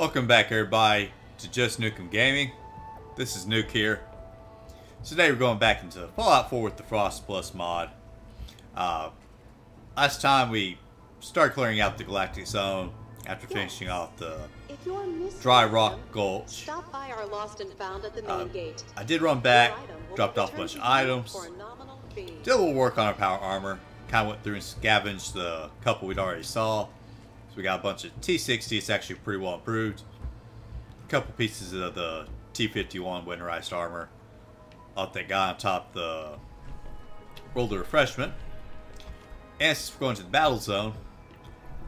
Welcome back everybody to Just Nuke 'Em Gaming. This is Nuke here. Today we're going back into Fallout 4 with the Frost Plus mod. Uh, last time we started clearing out the Galactic Zone after finishing off the Dry Rock Gulch. Stop by our lost and found at the main Uh, gate. I did run back, dropped off a bunch of items, did a little work on our power armor, kind of went through and scavenged the couple we'd already saw. So we got a bunch of T60, it's actually pretty well improved. A couple pieces of the T51 winterized armor. Off that guy on top the World of Refreshment. And since we're going to the battle zone,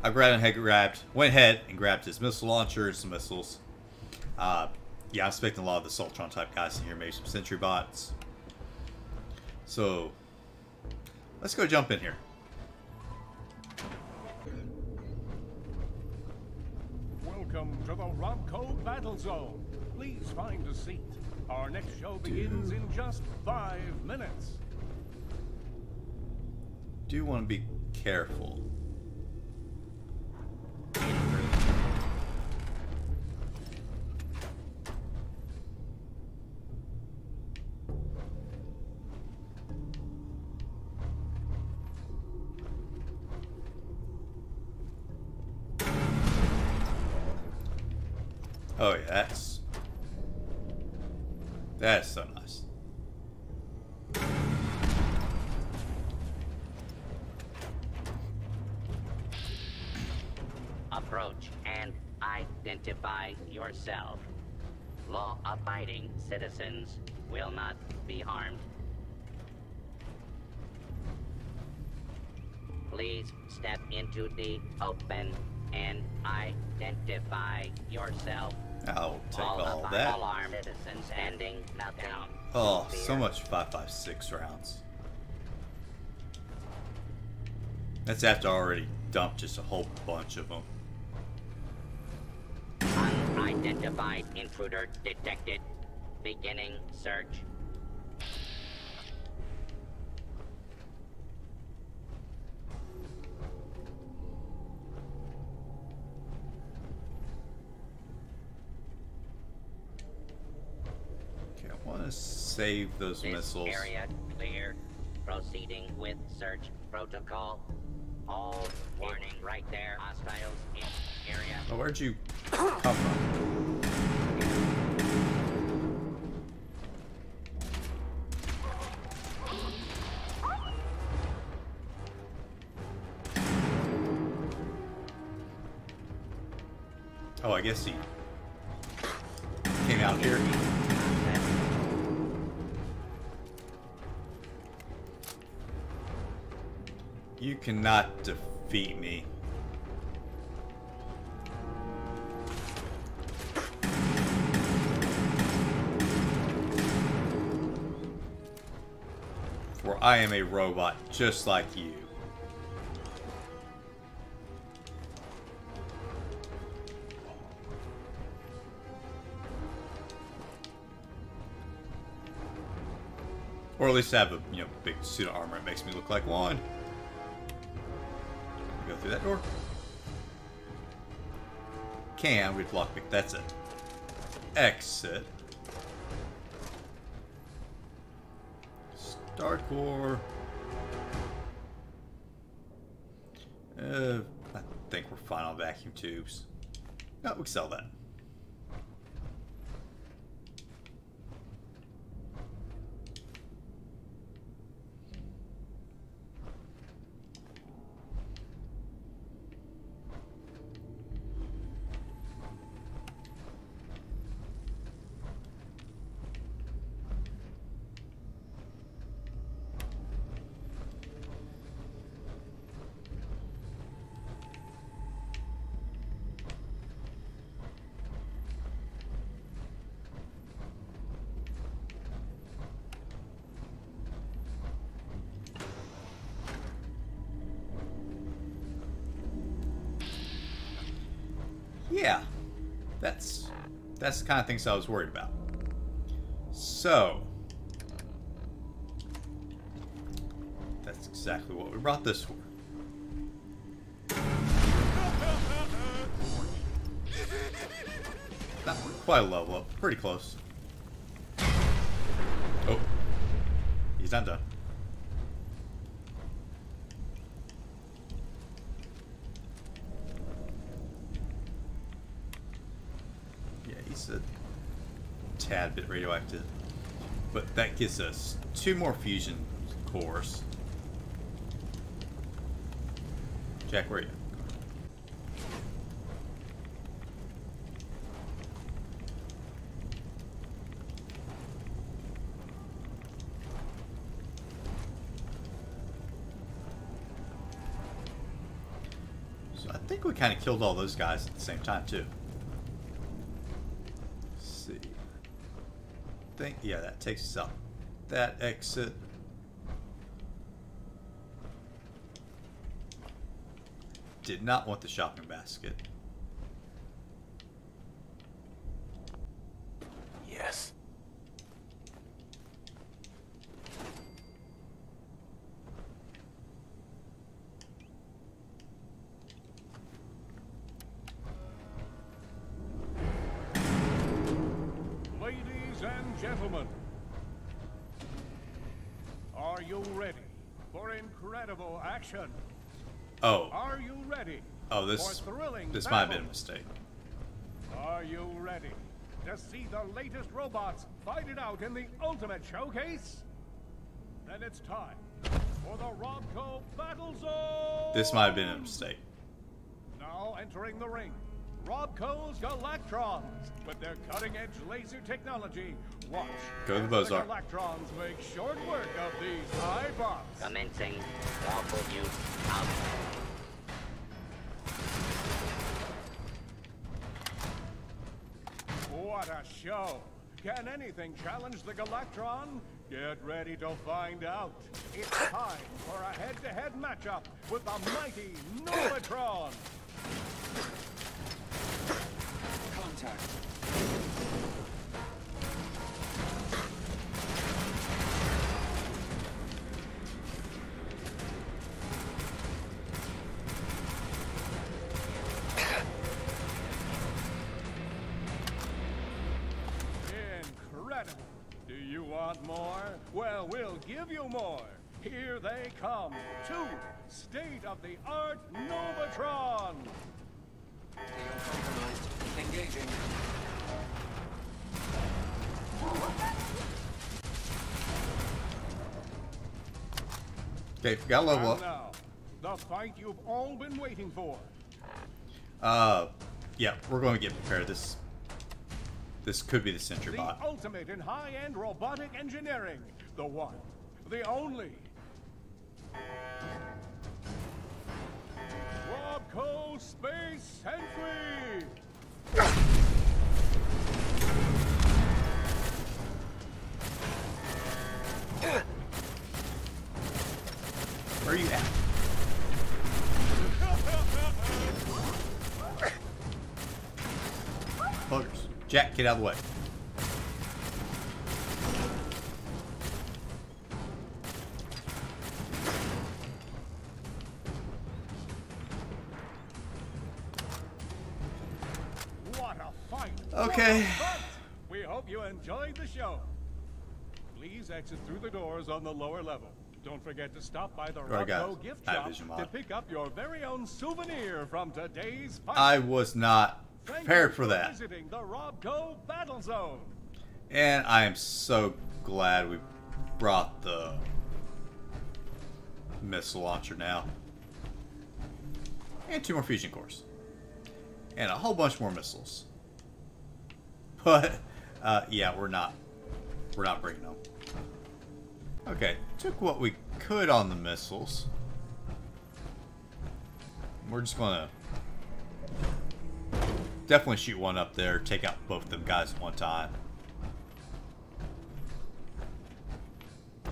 I grabbed and grabbed, went ahead and grabbed his missile launcher and some missiles. Uh, yeah, I'm expecting a lot of the Assaultron type guys in here, maybe some sentry bots. So, let's go jump in here. Welcome to the Robco Battle Zone. Please find a seat. Our next show begins in just five minutes. Do you want to be careful. Oh yeah, that's that's so nice. Approach and identify yourself. Law-abiding citizens will not be harmed. Please step into the open and identify yourself. I'll take all, abiding that. Alarm standing. Oh, to so much 556 rounds. That's after I already dumped just a whole bunch of them. Unidentified intruder detected. Beginning search. Save those This missiles. area clear. Proceeding with search protocol. All warning right there. Hostiles in area. Oh, where'd you come from? Oh, I guess he came out here. You cannot defeat me. For I am a robot just like you. Or at least have a you know big suit of armor. It makes me look like one. Through that door. Can with lockpick. That's it. Exit. Starcore. Uh, I think we're fine on vacuum tubes. No, we can sell that. Yeah, that's that's the kind of things I was worried about. So that's exactly what we brought this for. Not quite a level up. Pretty close. Oh. He's not done. Yeah, he's a But that gives us two more fusion cores. Jack, where are you? So I think we kind of killed all those guys at the same time too. Let's see. Think yeah, that takes us up that exit. Did not want the shopping basket. This might have been a mistake. Are you ready to see the latest robots fight it out in the ultimate showcase? Then it's time for the Robco Battle Zone! This might have been a mistake. Now entering the ring, Robco's Galactrons. With their cutting-edge laser technology, watch Go to as the the Bozar. Galactrons make short work of these high bombs. Commencing lawful use What a show! Can anything challenge the Galactron? Get ready to find out. It's time for a head-to-head matchup with the mighty Novatron. Contact. Well, we'll give you more. Here they come. Two state-of-the-art Novatron. Compromised. Engaging. Okay, got a level up. now, the fight you've all been waiting for. Uh, yeah, we're going to get prepared. This this could be the Sentry The bot. ultimate in high-end robotic engineering. The one, the only. Robco Space Sentry! Where are you at? Buggers. Jack, get out of the way. Okay. We hope you enjoyed the show. Please exit through the doors on the lower level. Don't forget to stop by the. Robco gift shop to pick up your very own souvenir from today's fight. I was not prepared you for that. Visiting the Robco Battle Zone. And I am so glad we brought the missile launcher now. And two more fusion cores. And a whole bunch more missiles. But, uh, yeah, we're not, we're not bringing them. Okay, took what we could on the missiles. We're just gonna definitely shoot one up there, take out both of them guys at one time. I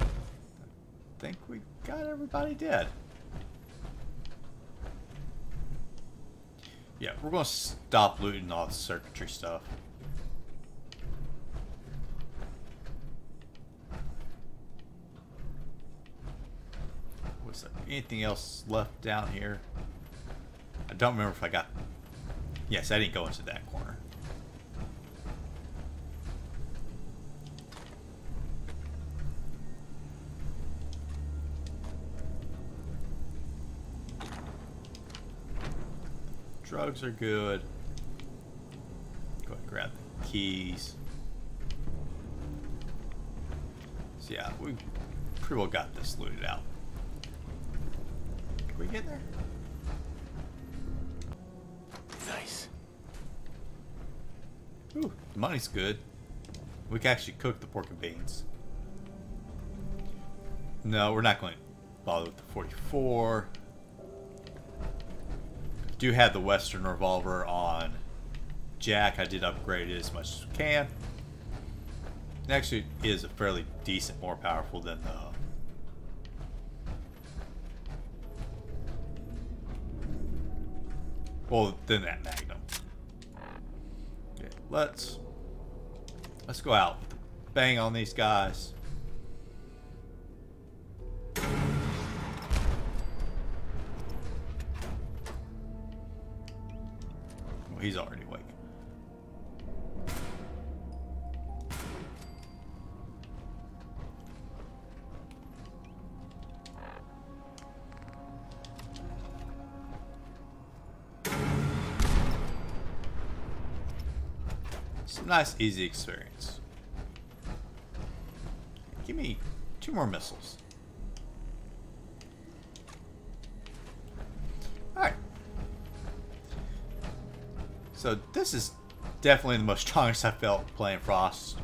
think we got everybody dead. Yeah, we're gonna stop looting all the circuitry stuff. was anything else left down here? I don't remember if I got... Yes, I didn't go into that corner. Drugs are good. Go ahead grab the keys. So yeah, we pretty well got this looted out. We get there? Nice. Ooh, the money's good. We can actually cook the pork and beans. No, we're not going to bother with the 44. Do have the Western revolver on Jack. I did upgrade it as much as we can. It actually is a fairly decent, more powerful than the well, than that Magnum. Okay, let's let's go out, bang on these guys. Nice, easy experience. Give me two more missiles. Alright. So this is definitely the most strongest I've felt playing Frost.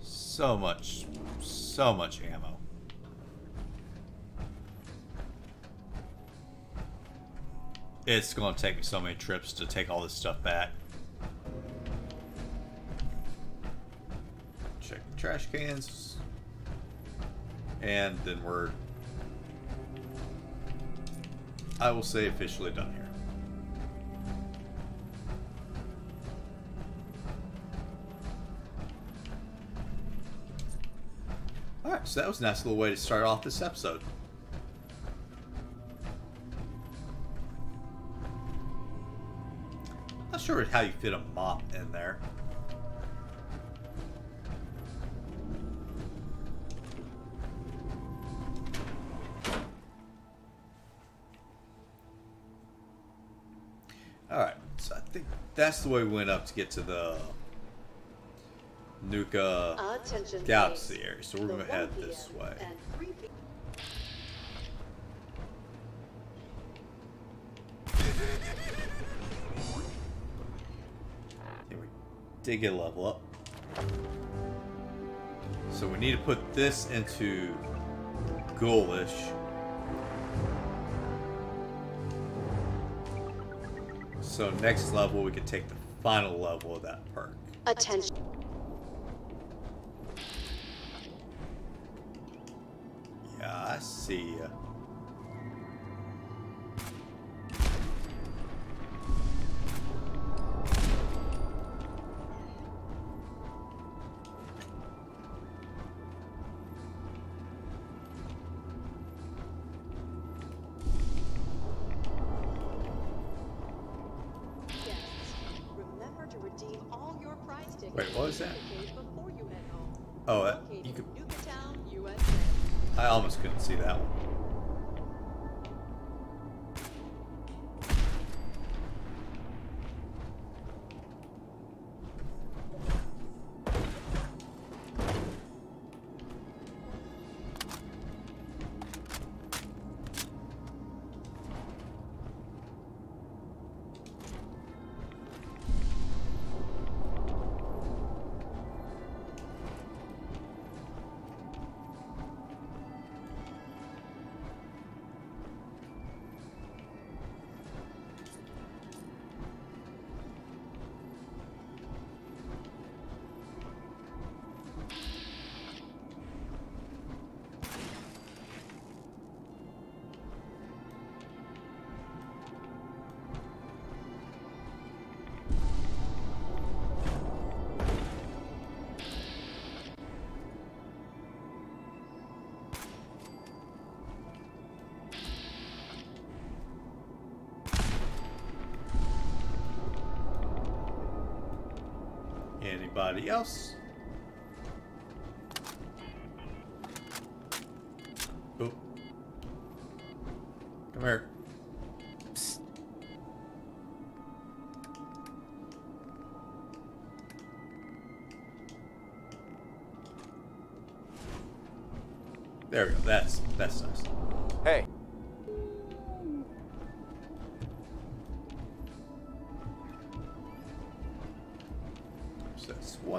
So much, so much ammo. It's going to take me so many trips to take all this stuff back. Check the trash cans. And then we're, I will say, officially done here. Alright, so that was a nice little way to start off this episode. Sure how you fit a mop in there. Alright, so I think that's the way we went up to get to the Nuka Attention, Galaxy area. So we're going to head 1 this way. Did get a level up. So we need to put this into ghoulish. So next level we can take the final level of that perk. Attention. Yeah, I see ya. Anybody else?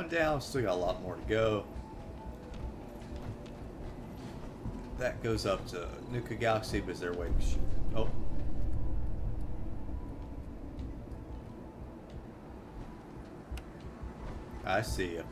One down. Still got a lot more to go. That goes up to Nuka Galaxy, but is there a way to shoot? Oh. I see you.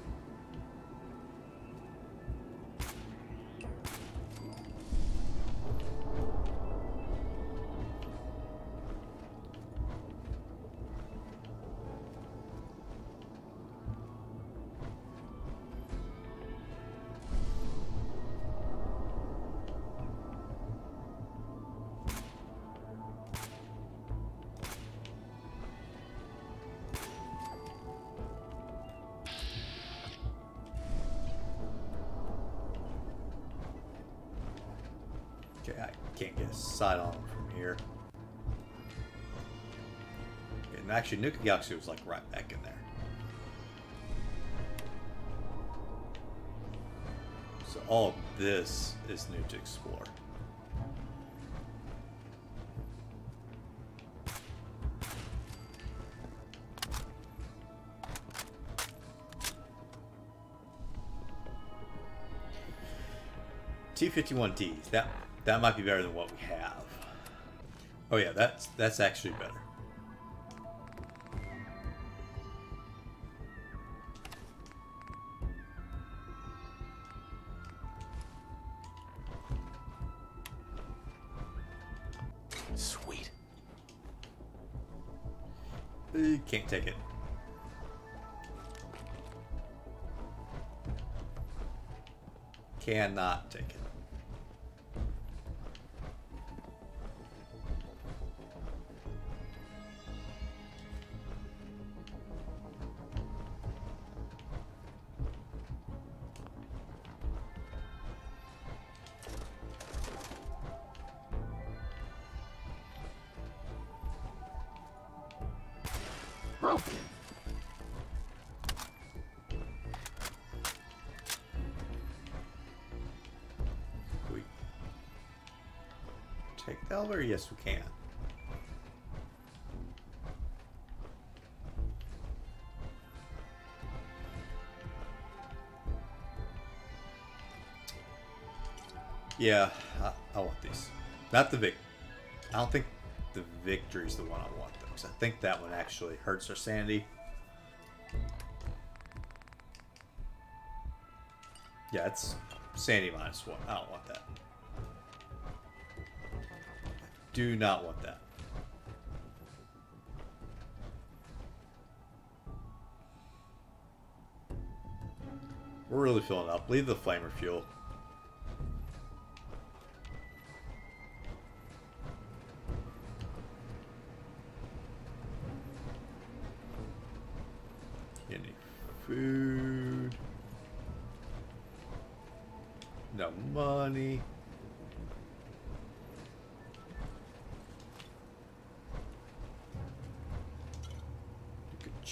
Actually, Nuka Galaxy was like right back in there. So all of this is new to explore. T51D. That that might be better than what we have. Oh yeah, that's that's actually better. Cannot take it. Can take? Yes, we can. Yeah, I, I want these. Not the Vic. I don't think the victory's the one I want though, because I think that one actually hurts our sanity. Yeah, it's sanity minus one. I don't want that. Do not want that. We're really filling up. Leave the flamer fuel.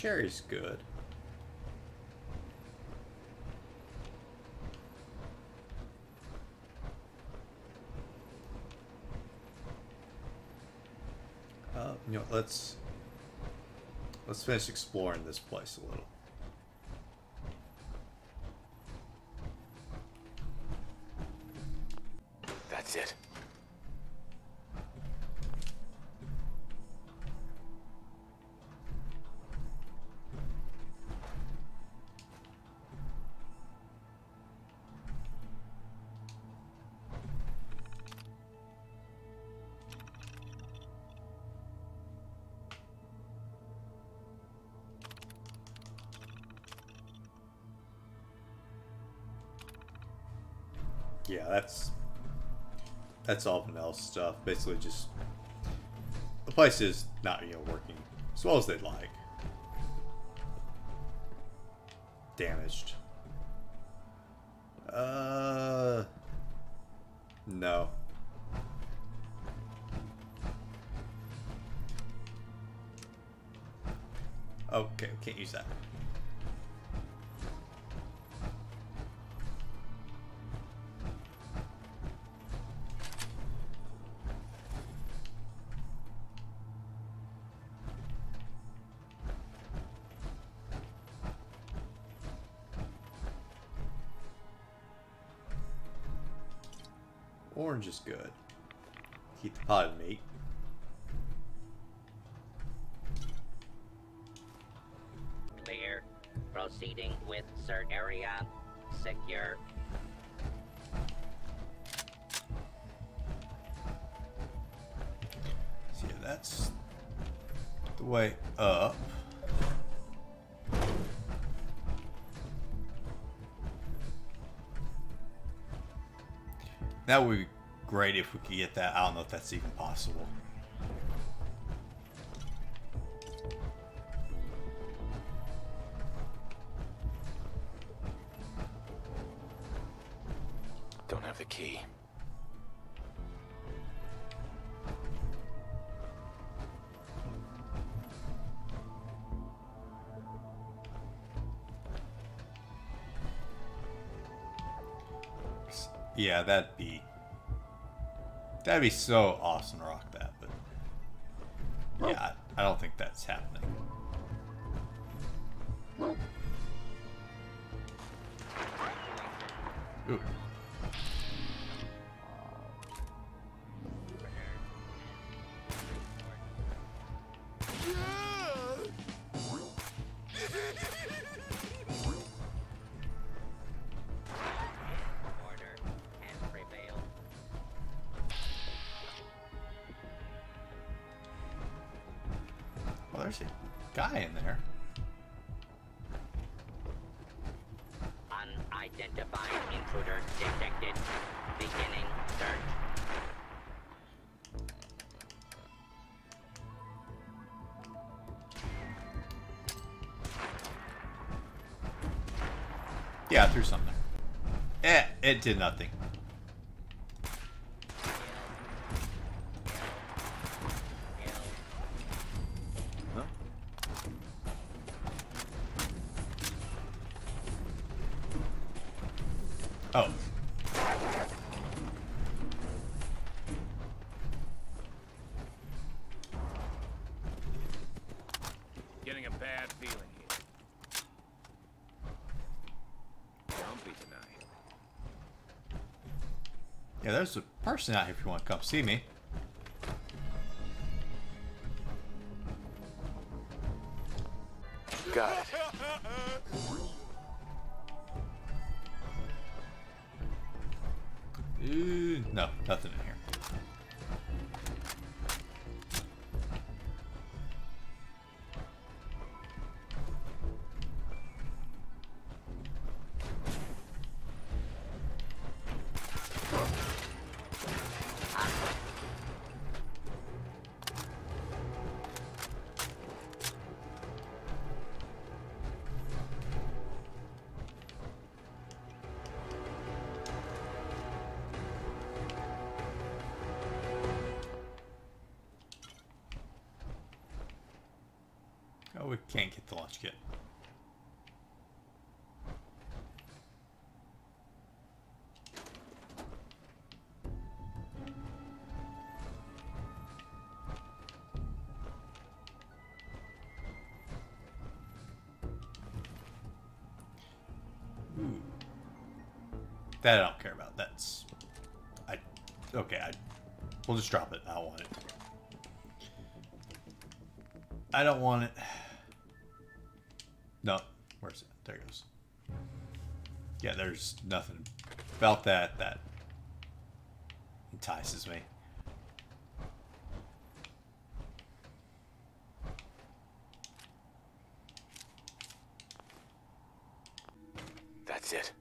Cherry's good. Uh, you know, let's let's finish exploring this place a little. That's all vanilla stuff. Basically, just the place is not you know working as well as they'd like. Damaged. Uh, No. Okay, can't use that. Orange is good. Keep the pot potted meat. Clear. Proceeding with search area. Secure. So yeah, that's the way up. That would be great if we could get that. I don't know if that's even possible. That'd be so awesome to rock that, but yeah, I, I don't think that's happening. There's a guy in there. Unidentified intruder detected. Beginning search. Yeah, I threw something. Eh, it did nothing. Out here if you want to come see me. Okay, I we'll just drop it. I don't want it. I don't want it. No, where's it? There it goes. Yeah, there's nothing about that that entices me. That's it.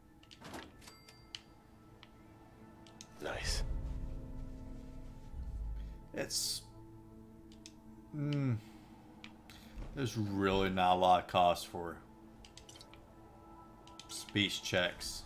Nice. It's. Mm, there's really not a lot of cost for speech checks.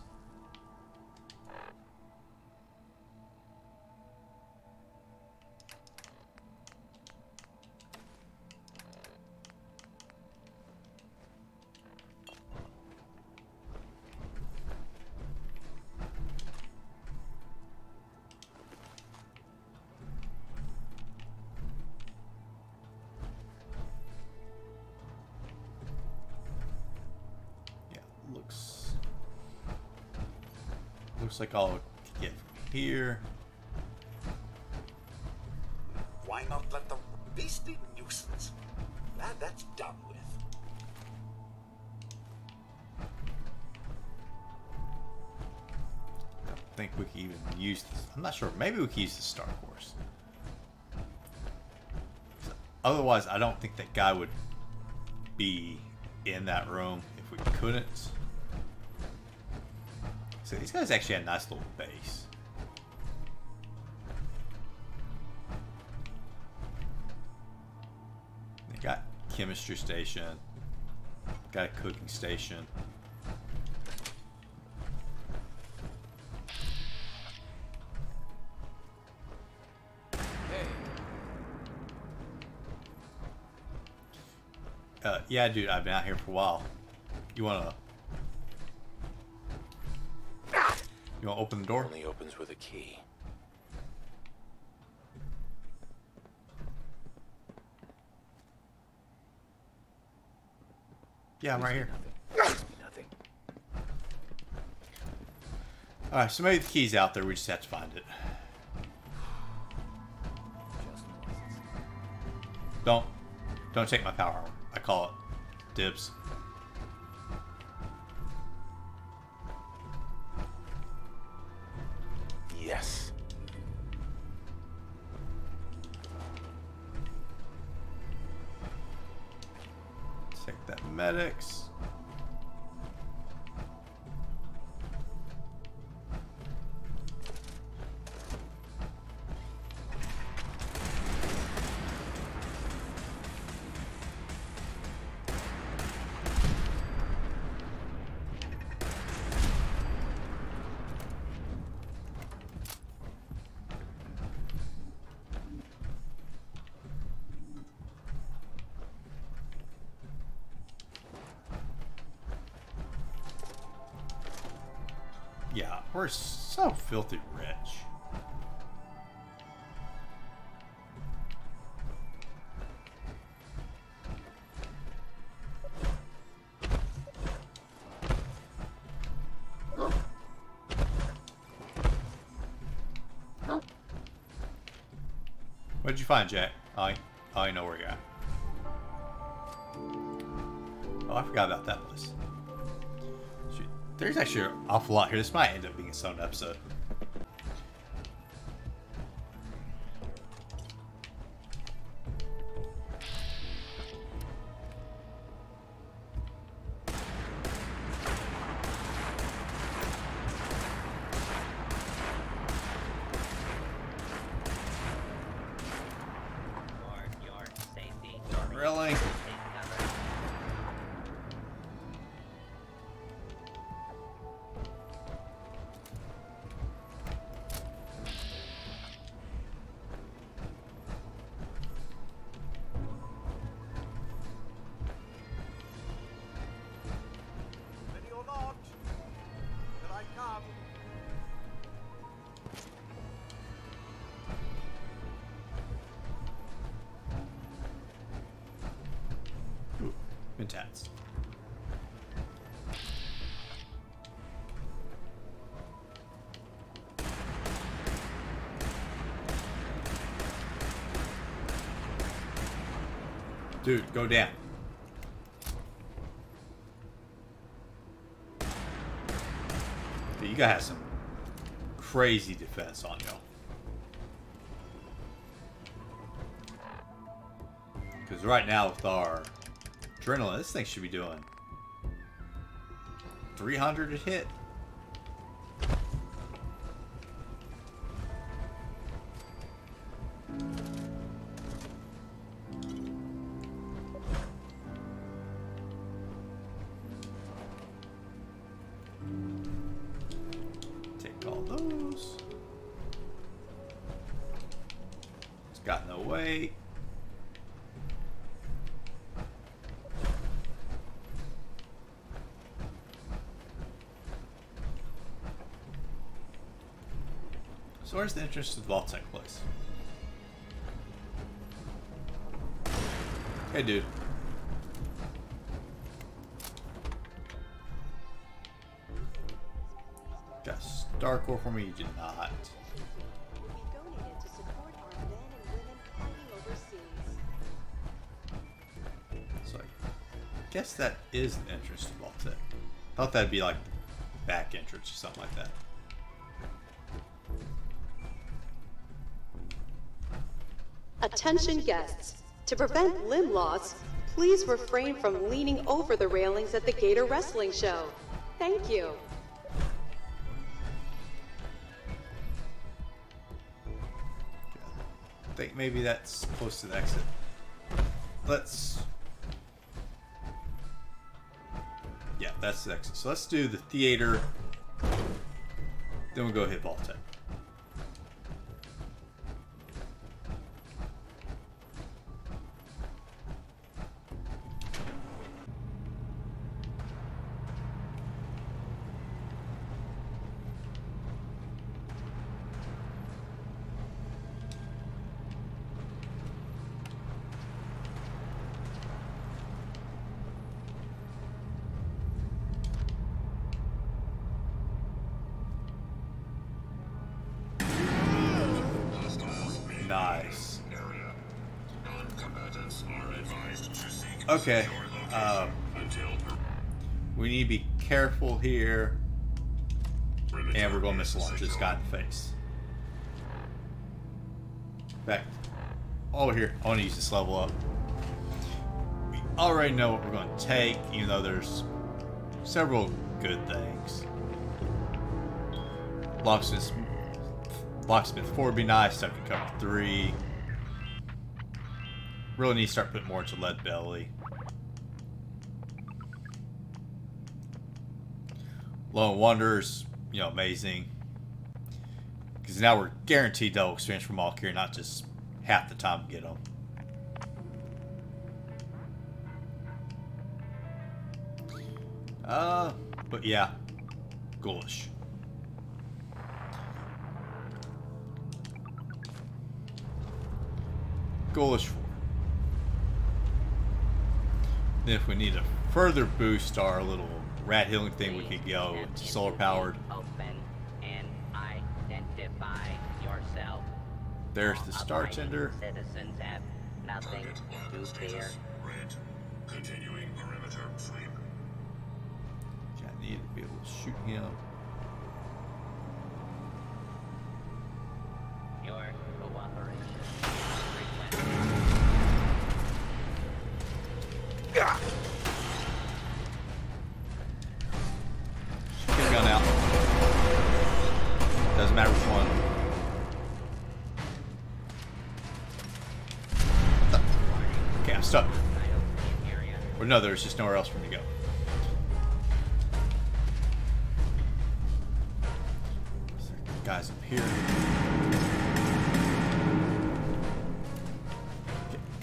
Looks like I'll get here. Why not let the beastly nuisance? That, that's done with. I don't think we can even use this. I'm not sure. Maybe we can use the Star Cores. Otherwise, I don't think that guy would be in that room if we couldn't. So these guys actually a nice little base. They got chemistry station, got a cooking station. Uh, yeah, dude, I've been out here for a while. You wanna? You wanna open the door? Only opens with a key. Yeah, I'm right here. Nothing. Nothing. All right, so maybe the key's out there. We just have to find it. Don't, don't take my power armor. I call it dibs. You find, Jack? I I know where you're at. Oh, I forgot about that place. There's actually an awful lot here. This might end up being its own episode. Mentats. Dude, go down. Dude, you gotta have some crazy defense on y'all. Because right now with our adrenaline, this thing should be doing 300 hit. The entrance to the Vault-Tec place? Hey, dude. Got Star Core for me? You did not. So I guess that is the entrance to Vault-Tec. Thought that'd be like back entrance or something like that. Attention guests. To prevent limb loss, please refrain from leaning over the railings at the Gator Wrestling Show. Thank you. I think maybe that's close to the exit. Let's. Yeah, that's the exit. So let's do the theater. Then we'll go hit Vault-Tec. Nice. Okay. Um, we need to be careful here. And we're going to miss launch this got in the face. Back. Over here. I want to use this level up. We already know what we're going to take, even though there's several good things. Locksmith, Locksmith 4 would be nice. Can cover 3. Really need to start putting more into lead belly. Lone Wonders, you know, amazing. Because now we're guaranteed double experience from all gear, not just half the time get them. Uh, but yeah, ghoulish. Ghoulish 4. Then if we need to further boost our little rat healing thing, we could go to solar powered. Open and identify yourself. There's the star tender. Citizens have nothing to fear. Red. Continuing perimeter sweep. I need to be able to shoot him. Doesn't matter which one. Okay, I'm stuck. Or no, there's just nowhere else for me to go. Guys up here.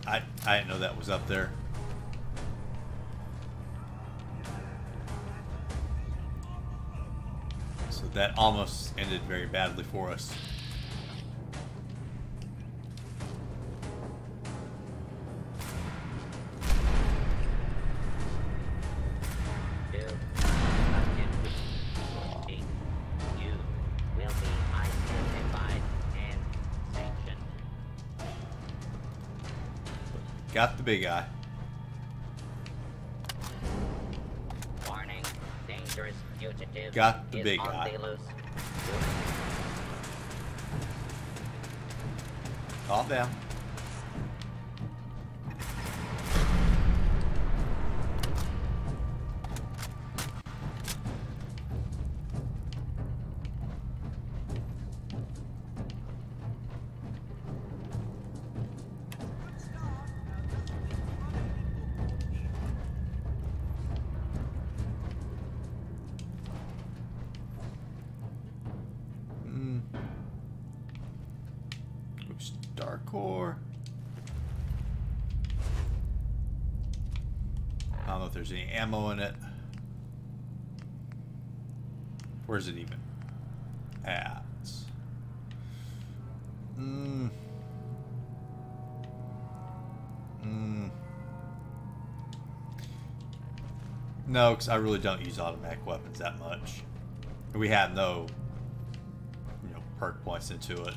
I I didn't know that was up there. That almost ended very badly for us. Got the big eye. Big guy. Calm down. Because I really don't use automatic weapons that much. We have no, you know, perk points into it.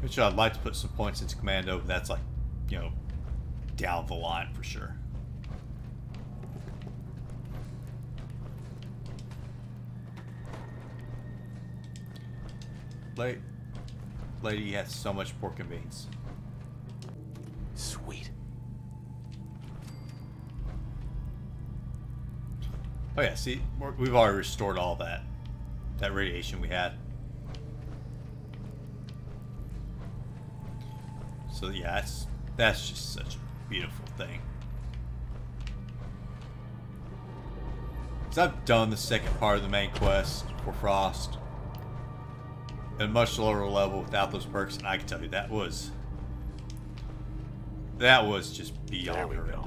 Which I'd like to put some points into Commando, but that's like, you know, down the line for sure. Late lady has so much pork and beans. Oh yeah, see, we're- we've already restored all that, that radiation we had. So yeah, that's that's just such a beautiful thing. So I've done the second part of the main quest for Frost at a much lower level without those perks, and I can tell you that was that was just beyond we go.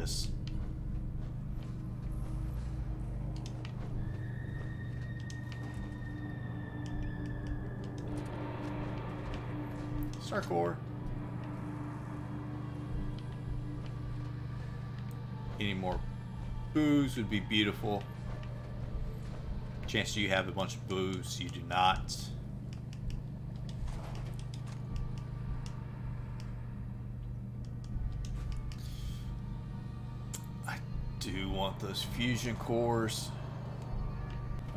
Star Core. Any more booze would be beautiful. Chance you have a bunch of booze, you do not. I do want those fusion cores.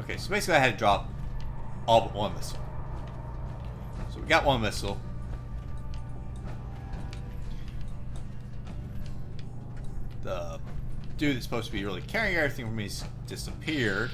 Okay, so basically I had to drop all but one missile. So we got one missile. Dude that's supposed to be really carrying everything for me disappeared.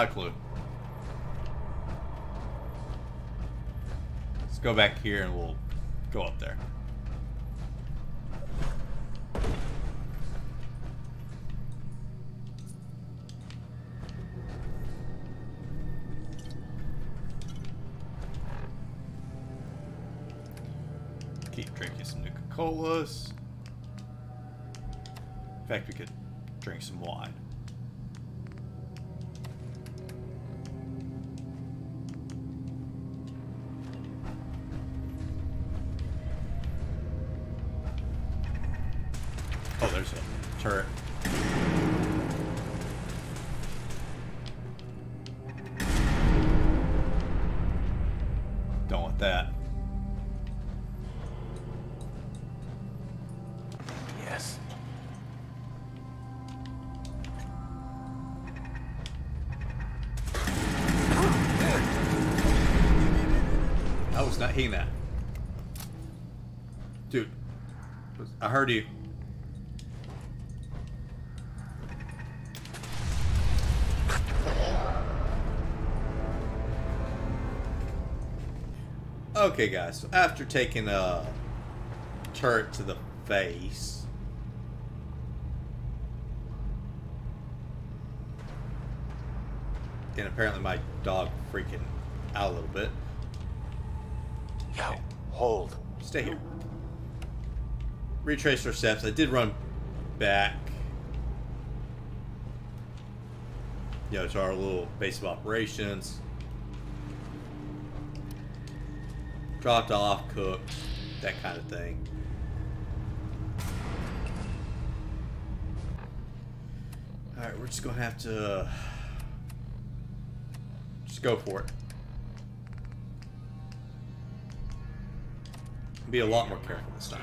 Not a clue. Let's go back here and we'll go up there. Keep drinking some Nuka Colas. In fact, we could drink some wine. Heard you. Okay, guys. So after taking a turret to the face, and apparently my dog freaking out a little bit. Yo, hold. Stay here. Retrace our steps. I did run back. You know, to our little base of operations. Dropped off, cooked, that kind of thing. Alright, we're just gonna have to just go for it. Be a lot more careful this time.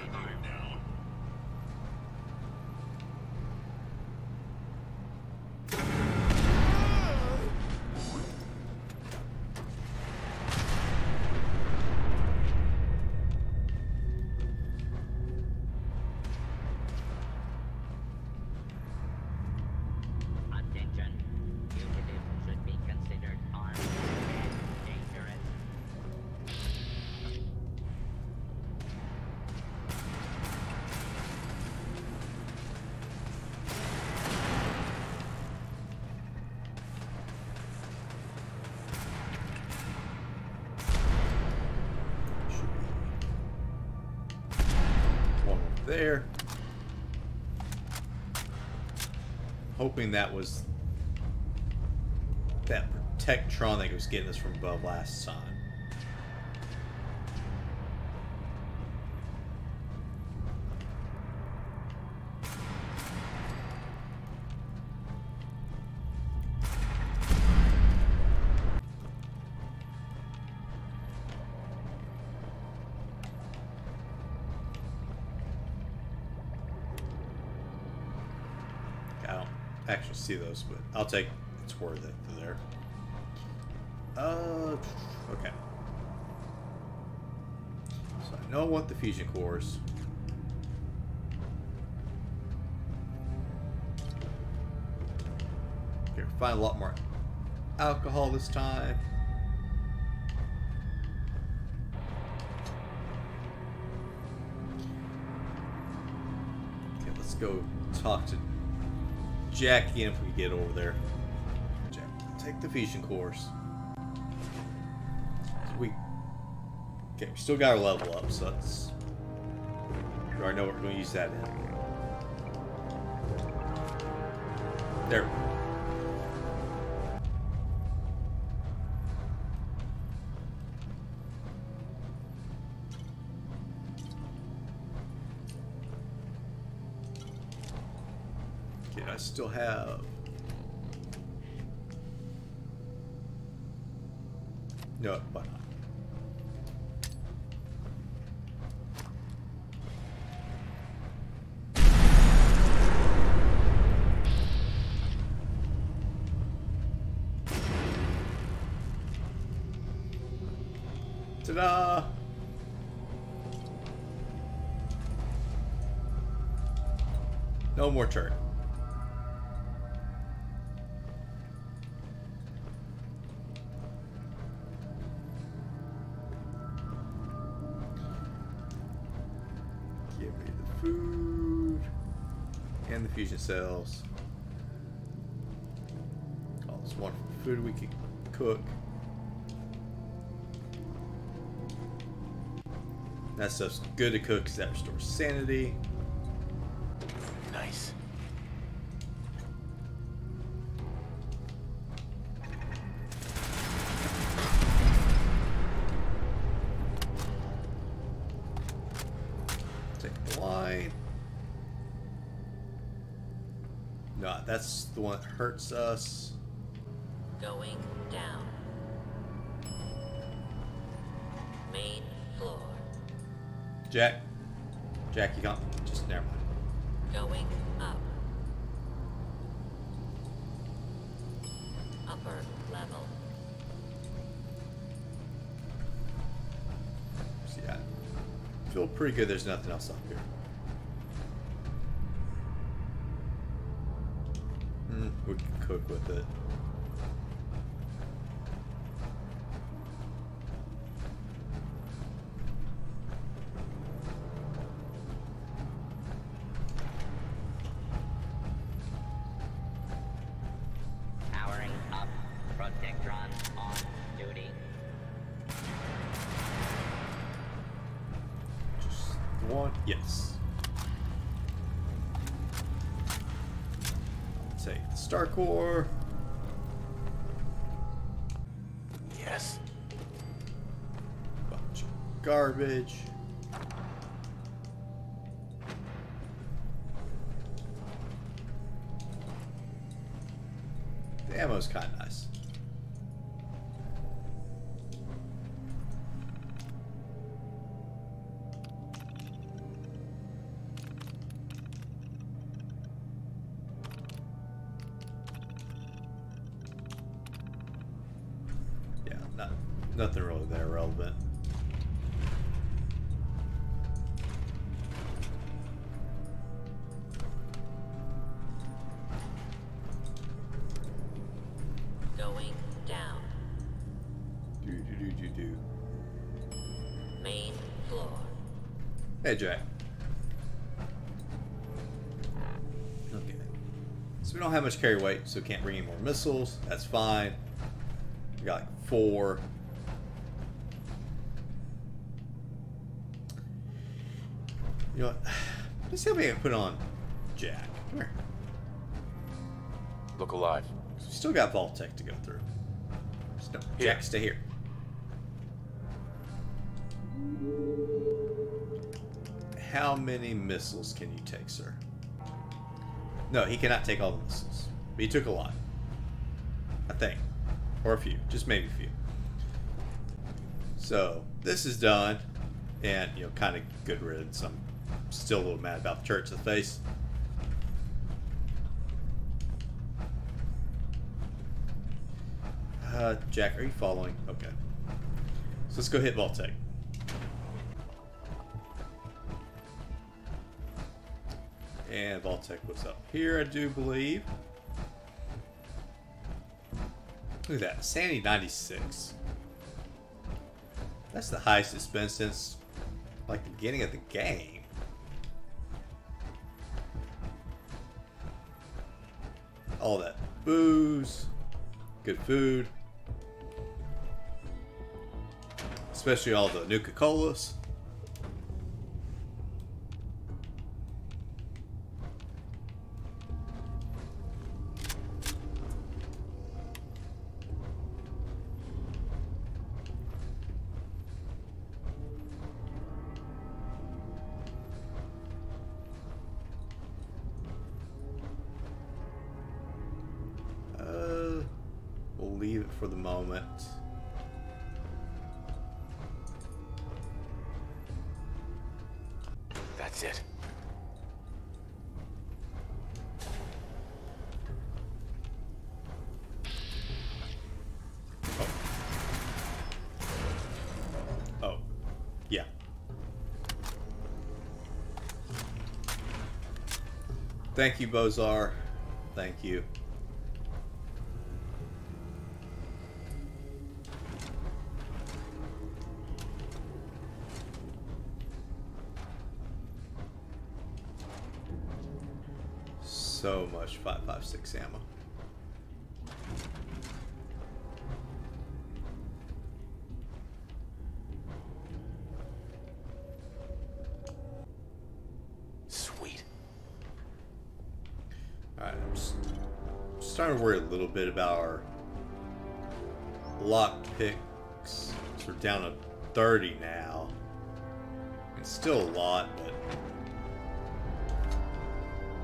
There. Hoping that was that Protectron that was getting us from above last time. I'll take it's worth it there. Uh, okay. So I know I want the fusion cores. Okay, find a lot more alcohol this time. Okay, let's go talk to Jackie if we get over there. Jack, take the fusion cores. We okay, we still got our level up, so that's already know we're going to use that in. There. Still have. No, why not? Ta-da! No more turret. Cells. All this wonderful food we can cook. That stuff's good to cook because that restores sanity. Hurts us. Going down. Main floor. Jack. Jack, you can't. Just never mind. Going up. Upper level. See, I feel pretty good there's nothing else up here. We can cook with it. Garbage. The ammo's kind of nice. Yeah, not, nothing really there relevant. Much carry weight, so we can't bring any more missiles. That's fine. We got like four. You know what? Let's see if we can put on Jack. Come here. Look alive. We still got Vault-Tec to go through. No, Here. Jack, stay here. How many missiles can you take, sir? No, he cannot take all the missiles. But he took a lot. I think. Or a few. Just maybe a few. So, this is done. And, you know, kind of good riddance. I'm still a little mad about the Church of the Face. Uh, Jack, are you following? Okay. So let's go hit Vault-Tec. And Vault-Tec was up here, I do believe. Look at that, Sandy 96. That's the highest it's been since, like, the beginning of the game. All that booze, good food. Especially all the Nuka for the moment. That's it. Oh. oh, yeah. Thank you, Bozar. Thank you. Bit about our lock picks. So we're down to 30 now. It's still a lot, but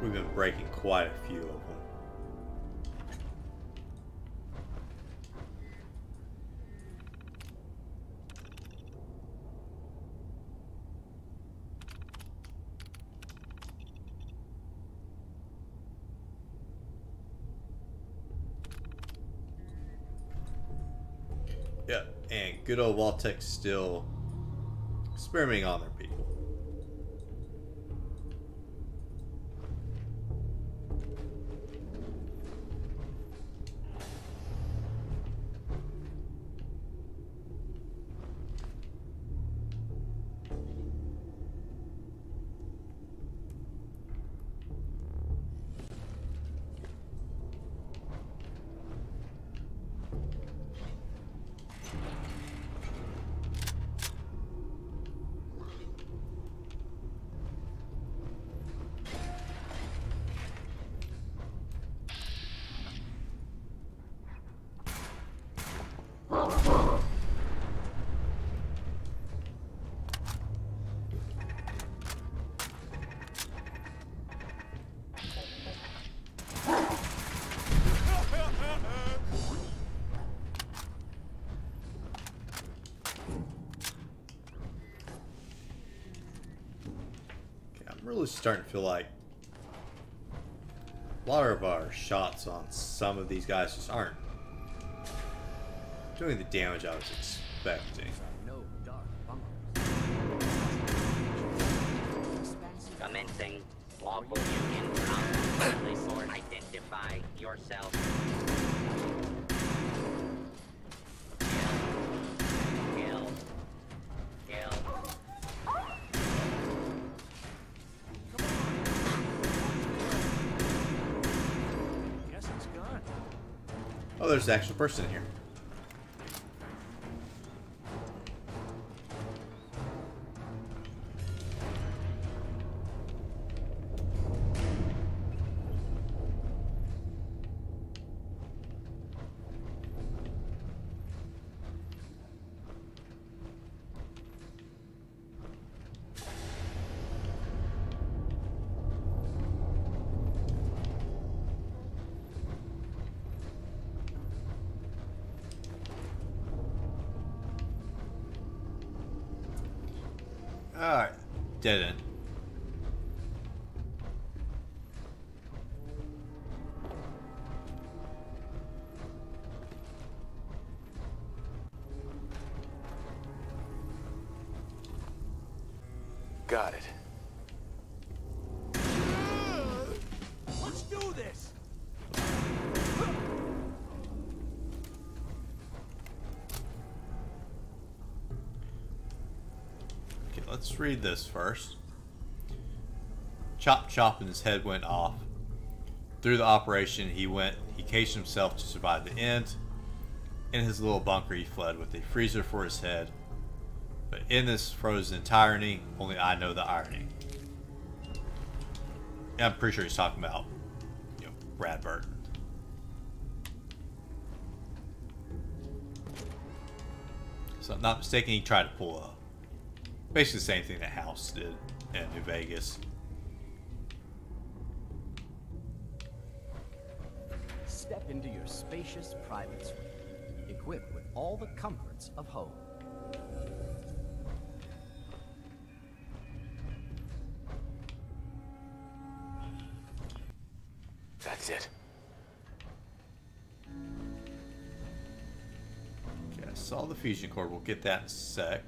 we've been breaking quite a few of them. Yeah, and good old Vault-Tec still experimenting on their people. Really starting to feel like a lot of our shots on some of these guys just aren't doing the damage I was expecting. There's an actual person here. Read this first. Chop Chop and his head went off. Through the operation, he went, he caged himself to survive the end. In his little bunker, he fled with a freezer for his head. But in this frozen tyranny, only I know the irony. I'm pretty sure he's talking about, you know, Bradberton. So, I'm not mistaken, he tried to pull a Basically the same thing that House did in New Vegas. Step into your spacious private suite, equipped with all the comforts of home. That's it. Okay, I saw the fusion core. We'll get that in a sec.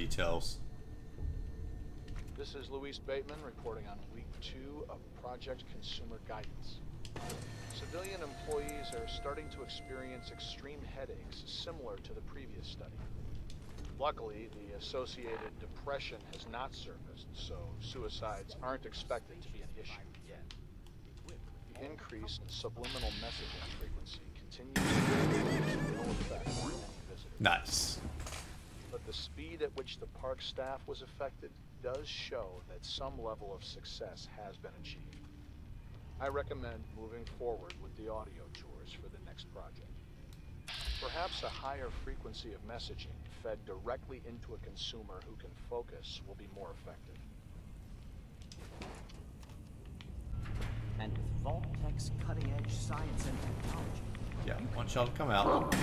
Details. This is Luis Bateman reporting on week two of Project Consumer Guidance. Civilian employees are starting to experience extreme headaches similar to the previous study. Luckily, the associated depression has not surfaced, so suicides aren't expected to be an issue yet. The increase in subliminal messaging frequency continues to no effect on any visitors. Nice. But the speed at which the park staff was affected does show that some level of success has been achieved. I recommend moving forward with the audio tours for the next project. Perhaps a higher frequency of messaging fed directly into a consumer who can focus will be more effective. And with Vault-Tec's cutting-edge science and technology, Yeah, want y'all to come out.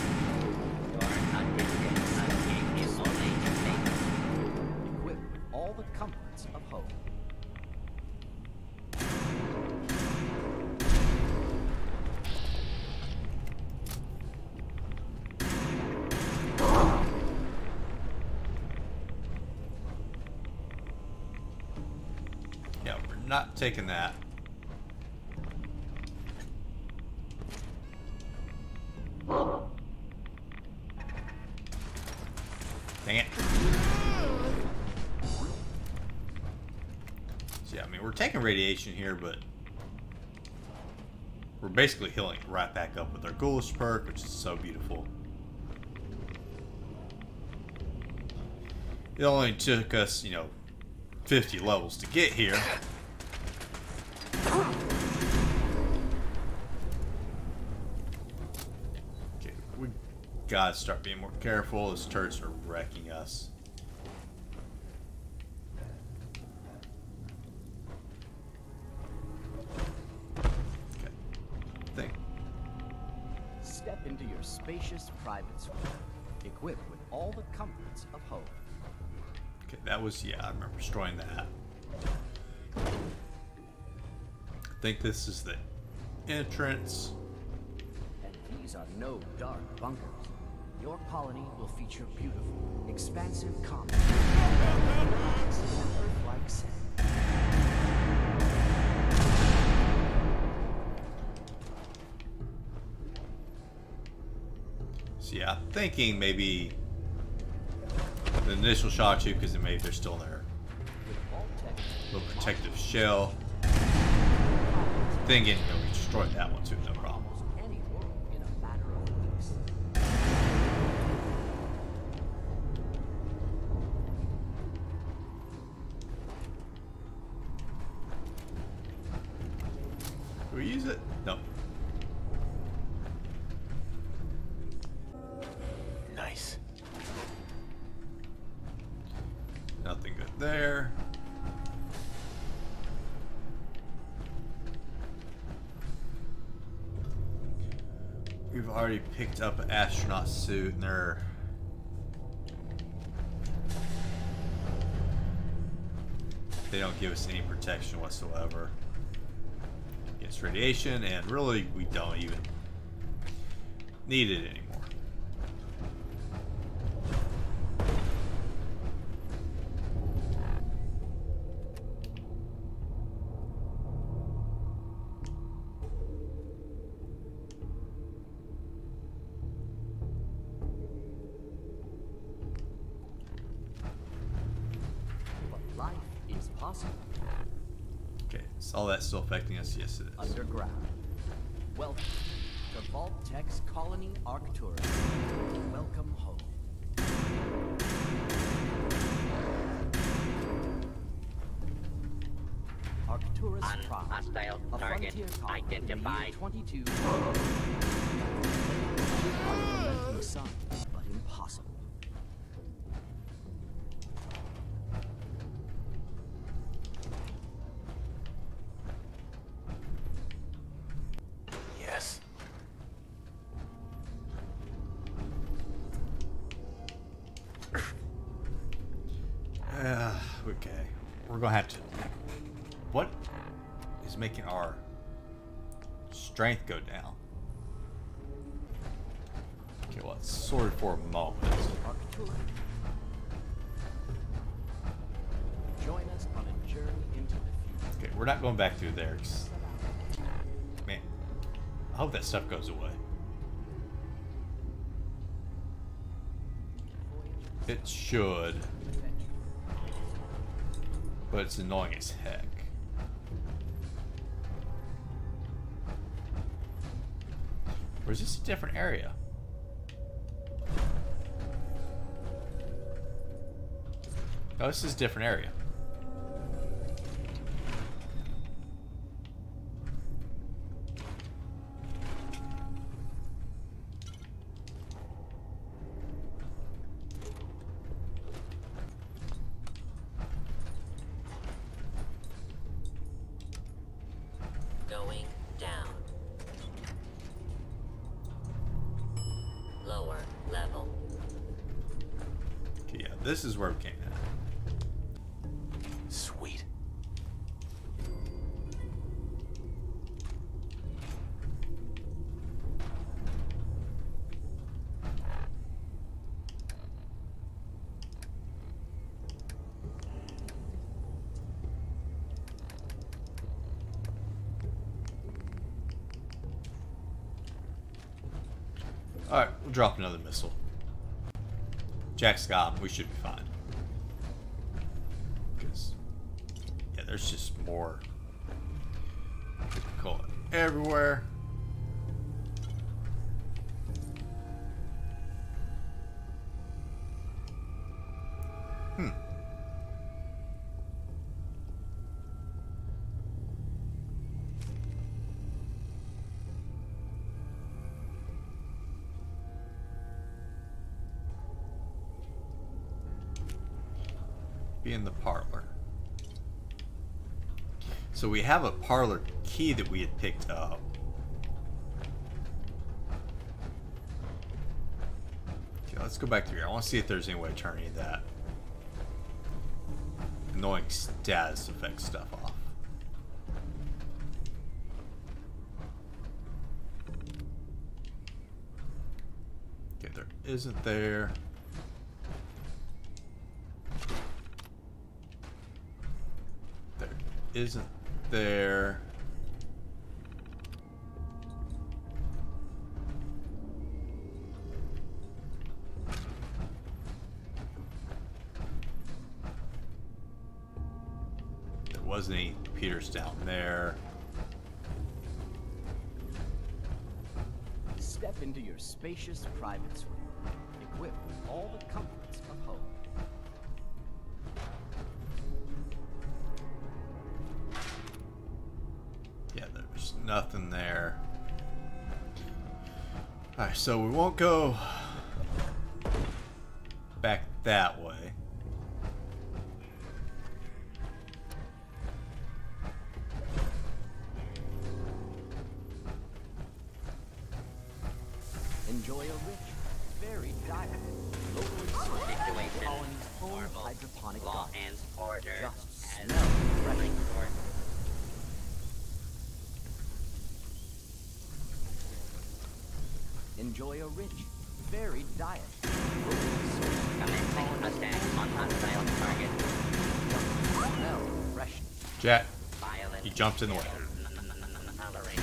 The comforts of home. Yeah, we're not taking that. Taking radiation here, but we're basically healing it right back up with our ghoulish perk, which is so beautiful. It only took us, you know, 50 levels to get here. Okay, we gotta start being more careful. Those turrets are wrecking us. Private suite, equipped with all the comforts of home. Okay, that was, yeah, I remember destroying that. I think this is the entrance. And these are no dark bunkers. Your colony will feature beautiful, expansive commons. Earth-like thinking maybe the initial shot too, because maybe they're still in their little protective shell. Thinking, you know, we destroyed that one too, there. We've already picked up an astronaut suit and they're they don't give us any protection whatsoever against radiation and really we don't even need it anymore. Identified. 22. the sun, but impossible. Yes. Uh, okay. We're gonna have to. What is making our strength go down? Okay, well, it's sorted for a moment. Join us on a journey into the future. Okay, we're not going back through there. Man, I hope that stuff goes away. It should, but it's annoying as heck. Or is this a different area? Oh, this is a different area. Drop another missile. Jack's got 'em, we should be fine. So we have a parlor key that we had picked up. Okay, let's go back through here. I want to see if there's any way to turn any of that annoying status effect stuff off. Okay, there isn't there. There isn't there. There wasn't any Peters down there. Step into your spacious private suite, equipped with all the comforts so we won't go back that way. In the way. Tolerate.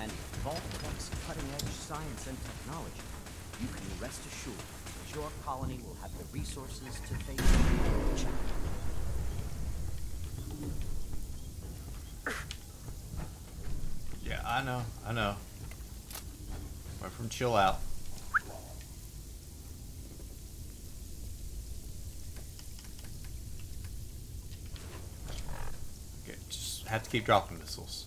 And with Vault-Tec's cutting-edge science and technology, you can rest assured that your colony will have the resources to face any challenge. Yeah, I know, I know. Went from chill out. Okay, just have to keep dropping missiles.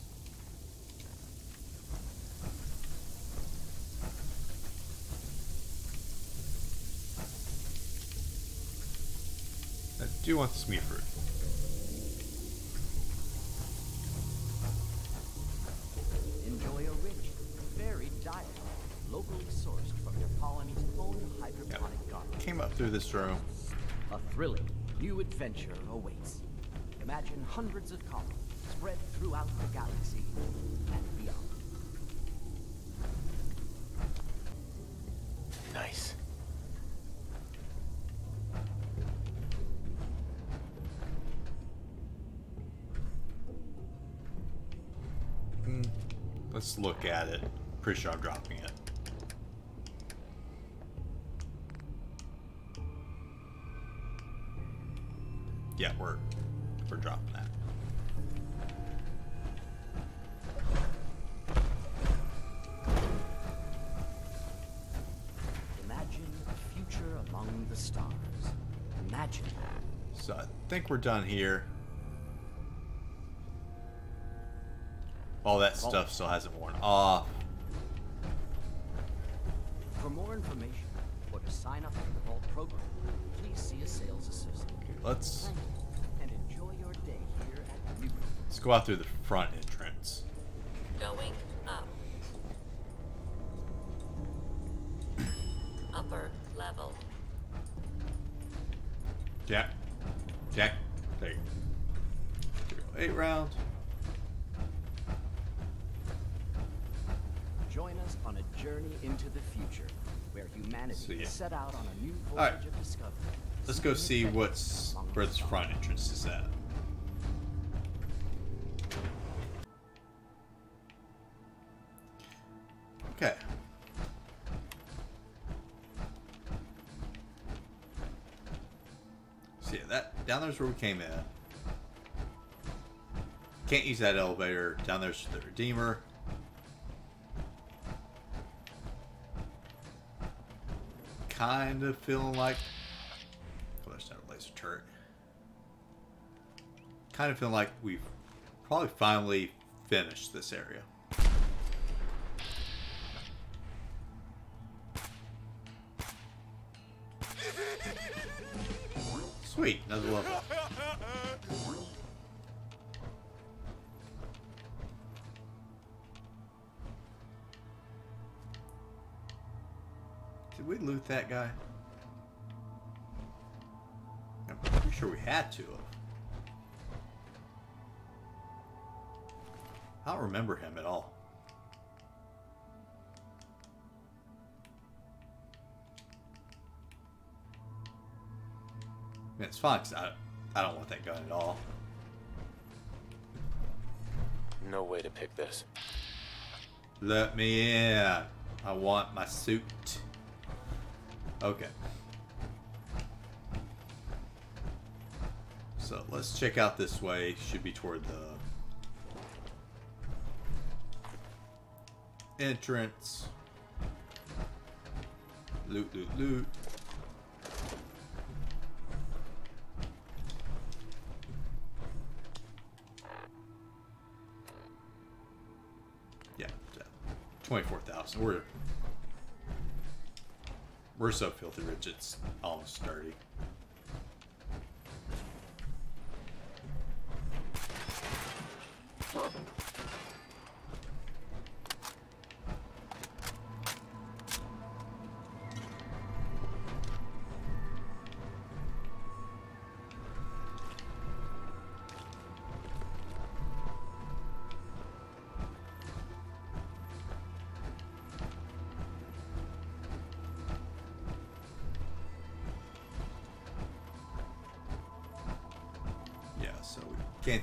I do want this meat fruit. Through this room. A thrilling new adventure awaits. Imagine hundreds of colonies spread throughout the galaxy and beyond. Nice. Hmm. Let's look at it. Pretty sure I'm dropping it. Yeah, we're we're dropping that. Imagine a future among the stars. Imagine So I think we're done here. All that stuff still hasn't worn off. For more information or to sign up for the Vault program, please see a sales associate. Okay, let's and enjoy your day here at let's go out through the front entrance. Going up. Upper level. Jack. Jack. There you go. Eight round. Join us on a journey into the future, where humanity See ya. set out on a new voyage Alright. of discovery. Let's go see what's among where this front entrance is at. Okay. So yeah, that down there's where we came in. Can't use that elevator. Down there's the Redeemer. Kind of feeling like. Oh, there's not a laser turret. Kind of feeling like we've probably finally finished this area. Sweet, another level. Did we loot that guy? I'm pretty sure we had to I don't remember him at all. I mean, it's fine 'cause I, I don't want that gun at all. No way to pick this. Let me in. I want my suit. Okay. So let's check out this way. Should be toward the entrance. Loot, loot, loot. Yeah, 24,000. We're we're so filthy rich, it's almost dirty.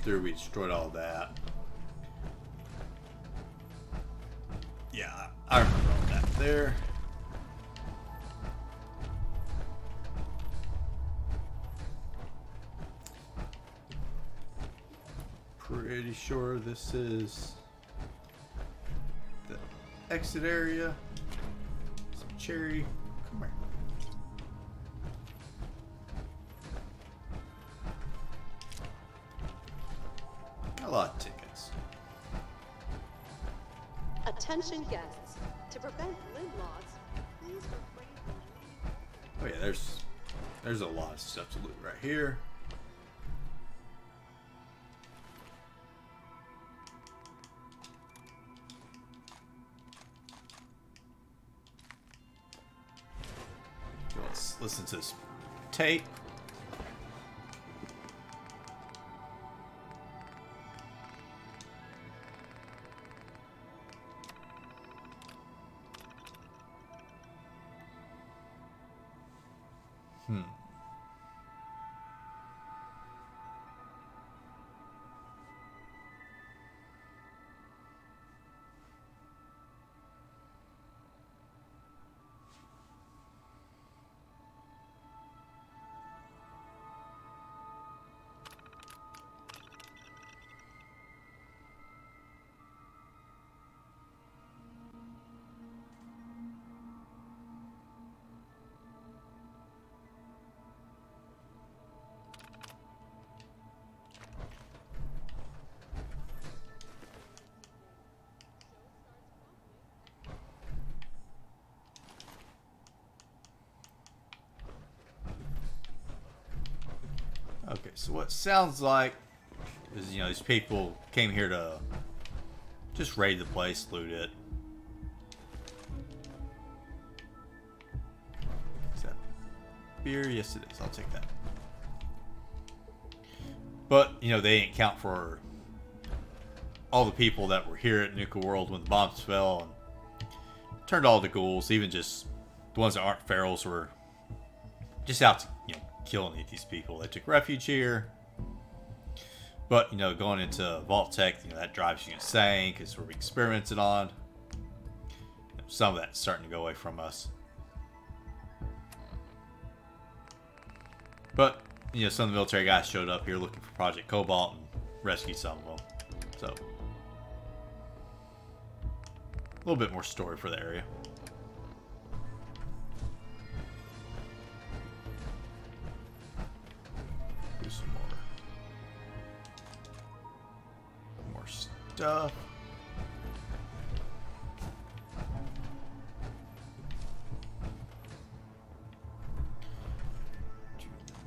Through, we destroyed all that. Yeah, I remember all that there. Pretty sure this is the exit area. Some cherry. Come here. Attention guests. To prevent limb loss, Oh yeah, there's there's a lot of stuff to loot right here. Let's listen to this tape. So what sounds like is you know these people came here to just raid the place, loot it. Is that beer? Yes, it is. I'll take that. But you know they didn't count for all the people that were here at Nuka World when the bombs fell and turned all the ghouls, even just the ones that aren't ferals, were just out to kill any of these people. They took refuge here. But, you know, going into Vault-Tec, you know, that drives you insane because we're experimented on. Some of that's starting to go away from us. But, you know, some of the military guys showed up here looking for Project Cobalt and rescued some of them. So, a little bit more story for the area. Stuff.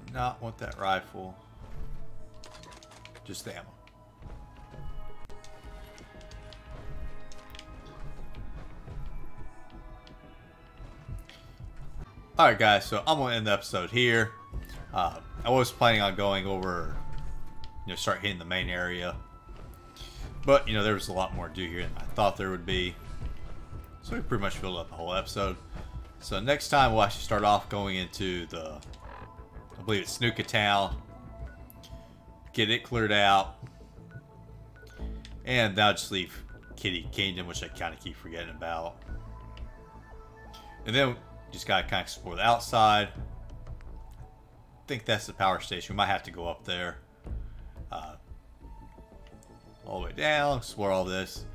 Do not want that rifle. Just the ammo. Alright guys, so I'm going to end the episode here. Uh, I was planning on going over, you know, start hitting the main area. But, you know, there was a lot more to do here than I thought there would be. So we pretty much filled up the whole episode. So next time we'll actually start off going into the, I believe it's Nuka-Town. Get it cleared out. And now just leave Kiddie Kingdom, which I kind of keep forgetting about. And then just gotta kind of explore the outside. I think that's the power station. We might have to go up there. Uh, all the way down, explore all this.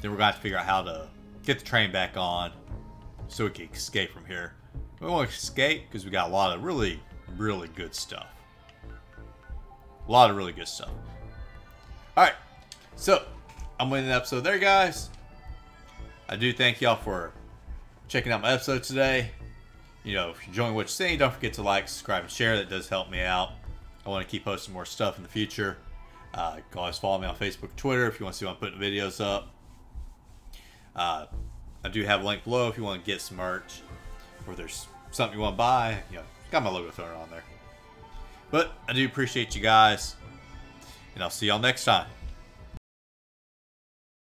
Then we're going to have to figure out how to get the train back on so we can escape from here. We won't escape because we got a lot of really, really good stuff. A lot of really good stuff. Alright, so I'm winning the episode there, guys. I do thank y'all for checking out my episode today. You know, if you're enjoying what you're seeing, don't forget to like, subscribe, and share. That does help me out. I want to keep posting more stuff in the future. Uh, follow me on Facebook, Twitter if you want to see when I'm putting videos up. Uh, I do have a link below if you want to get some merch or there's something you want to buy. You know, got my logo thrown on there. But I do appreciate you guys, and I'll see y'all next time.